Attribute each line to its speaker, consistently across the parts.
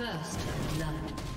Speaker 1: First blood.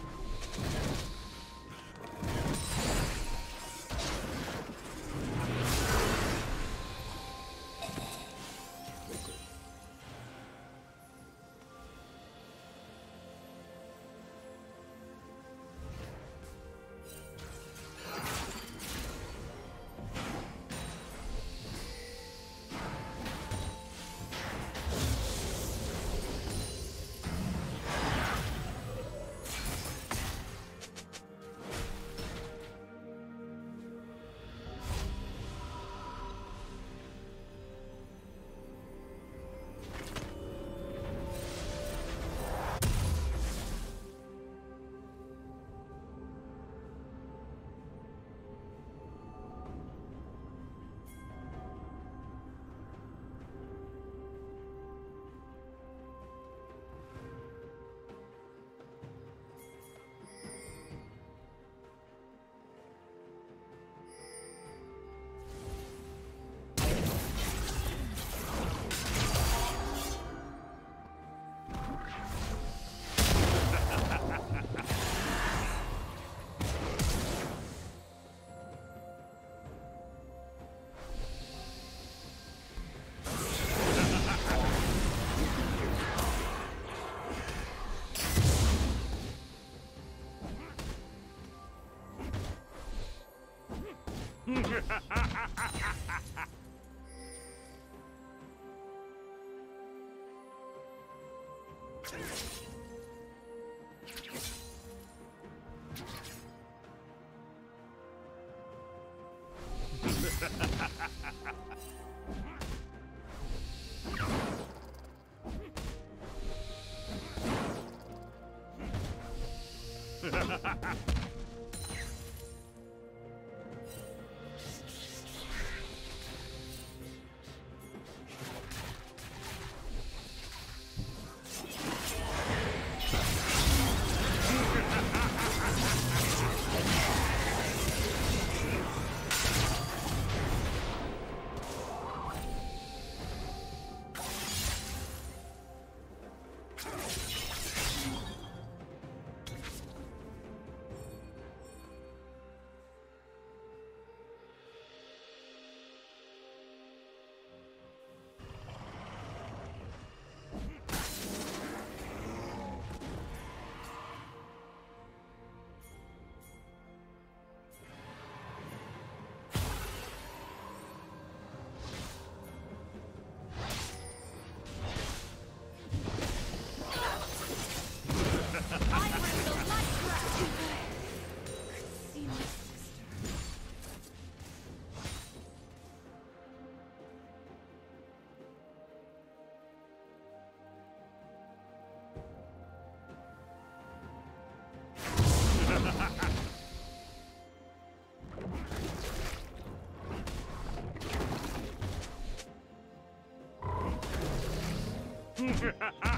Speaker 1: Ha uh, ha! Uh.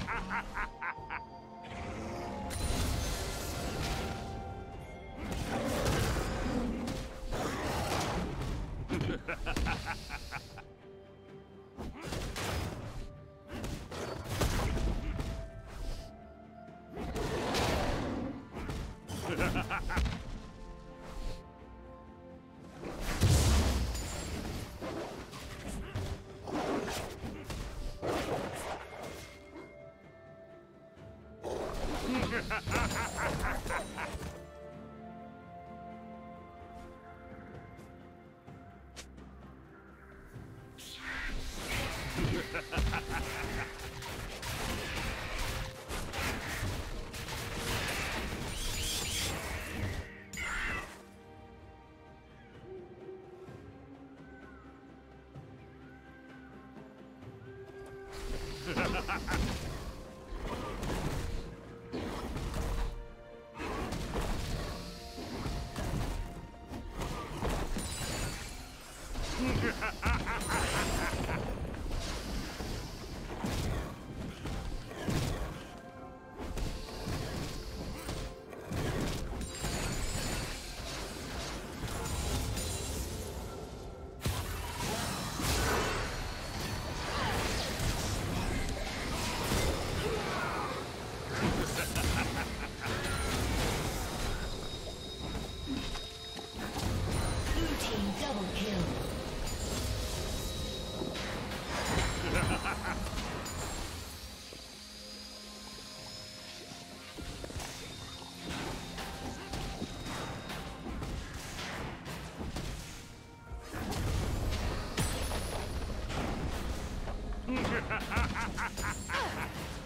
Speaker 1: Double kill.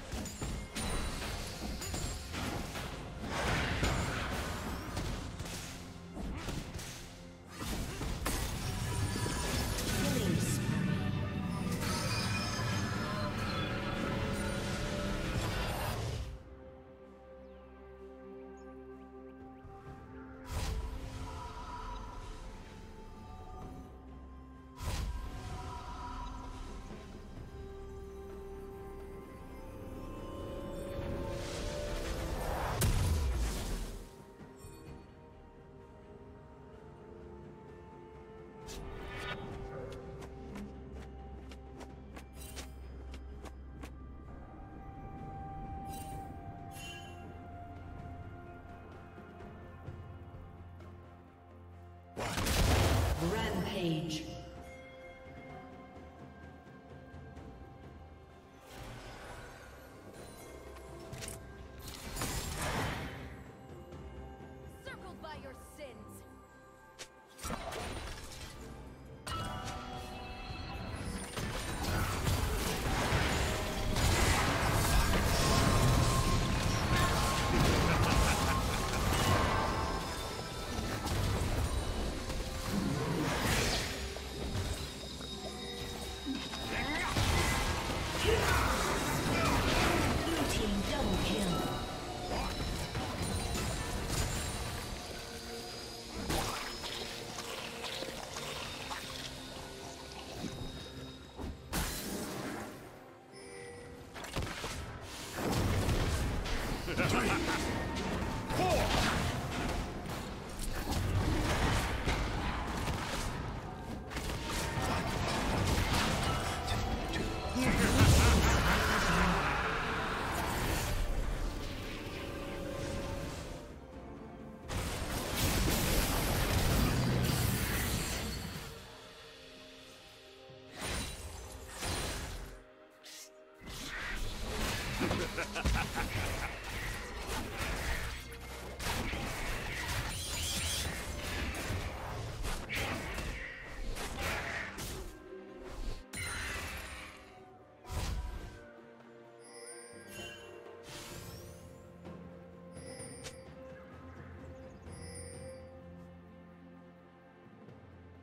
Speaker 1: Rampage. Three, four.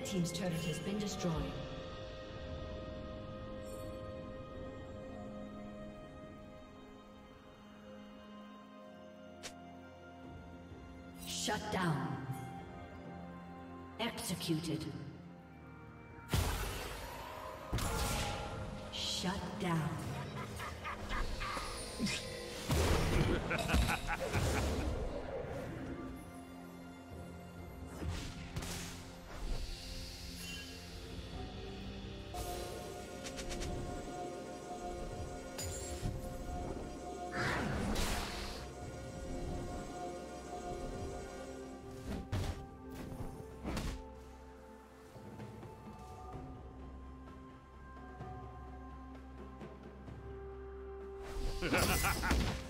Speaker 1: Red Team's turret has been destroyed. Shut down. Executed. Shut down. Ha ha ha ha!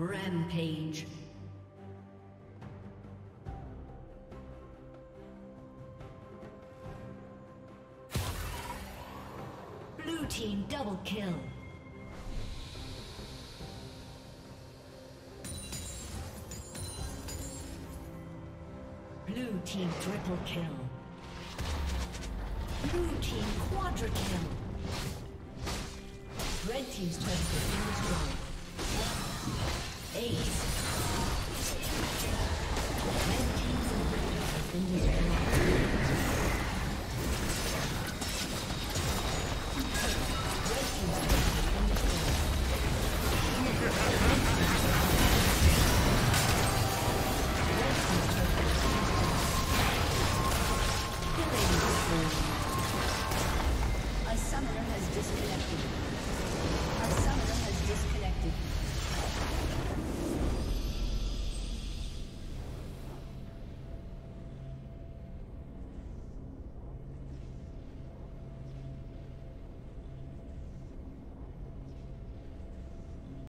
Speaker 1: Rampage. Blue team double kill. Blue team triple kill. Blue team quadra kill. Red team's turret has been destroyed. Ace.